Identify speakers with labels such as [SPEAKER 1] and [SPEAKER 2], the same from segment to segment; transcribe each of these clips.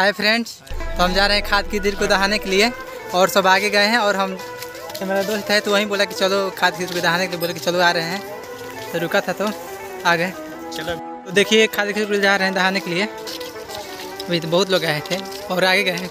[SPEAKER 1] Hi friends तो हम जा रहे हैं खाद की दिल को दहाने के लिए और सब आगे गए हैं और हम तो मेरा दोस्त है तो वहीं बोला कि चलो खाद की दिल को दहाने के लिए बोले कि चलो आ रहे हैं। तो रुका था तो आ गए।
[SPEAKER 2] चलो।
[SPEAKER 1] तो देखिए खाद की दिल जा रहे हैं दहाने के लिए। अभी तो बहुत लोग आए थे और आगे गए हैं।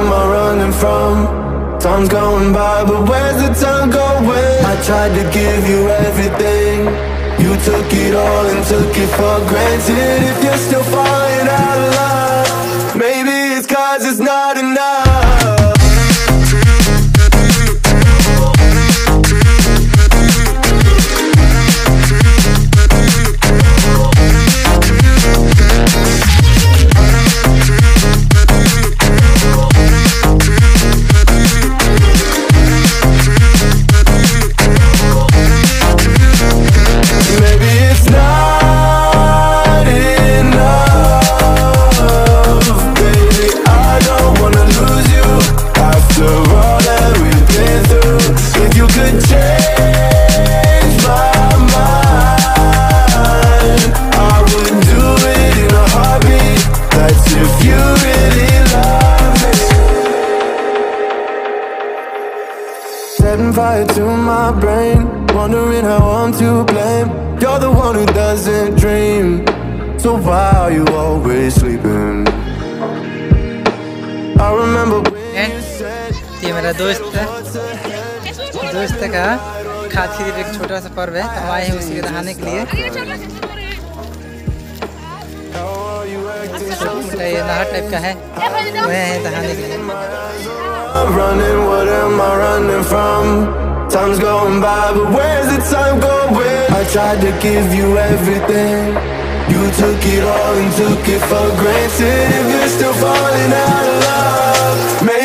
[SPEAKER 3] from? Time's going by, but where's the time going? I tried to give you everything You took it all and took it for granted If you're still falling out of love Setting fire to my brain, wondering how I'm to blame. You're the one who doesn't dream, so why are you always sleeping? I remember when you said
[SPEAKER 1] ये मेरा दोस्त है दोस्त का खाद की दिल एक छोटा सा पर्व है तो हम आए हैं उसी के दहाने के लिए
[SPEAKER 3] how are you acting so
[SPEAKER 1] छोटा ये नहर टाइप का है वह है दहाने के लिए
[SPEAKER 3] I'm running, what am I running from? Time's going by, but where's the time going? I tried to give you everything You took it all and took it for granted If you're still falling out of love